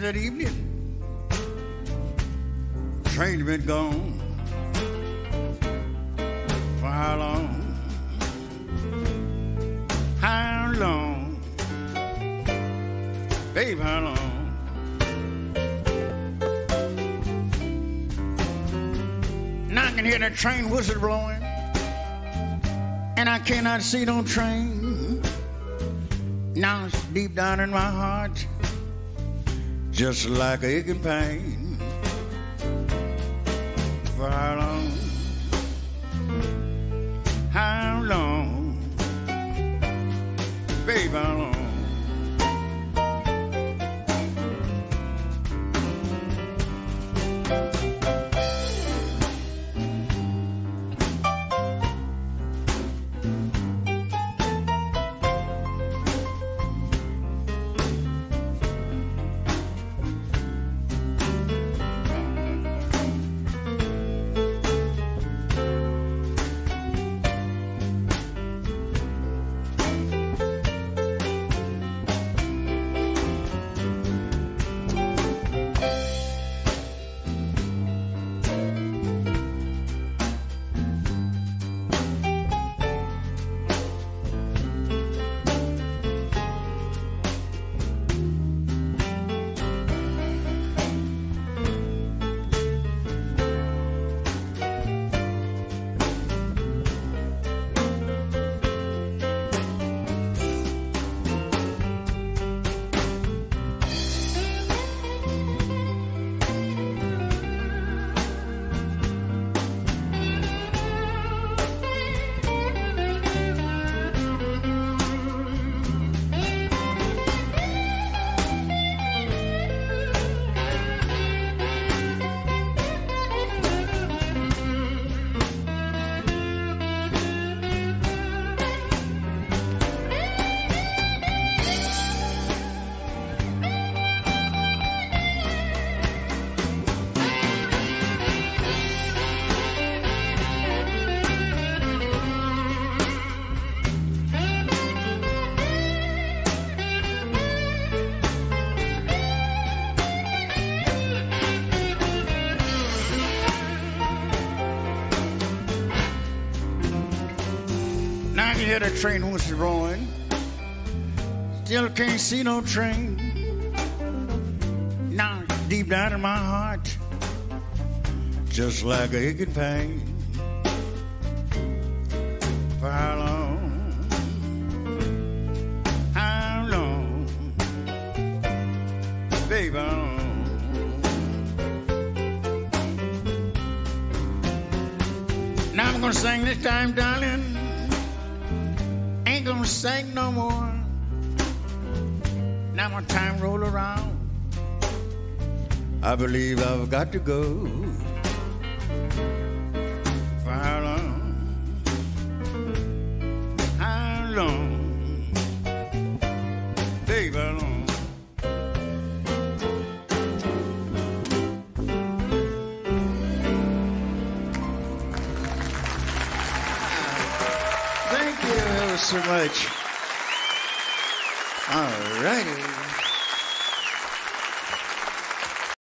that evening. Train's been gone for how long? How long? Babe, how long? Now I can hear that train whistle blowing, and I cannot see no train. Now it's deep down in my heart, just like aching pain. For can hear the train whistle blowing. Still can't see no train. Now deep down in my heart, just like a aching pain. For how long? How long? Baby? Now I'm gonna sing this time, darling. Gonna sing no more. Now my time roll around. I believe I've got to go. For so much. All righty.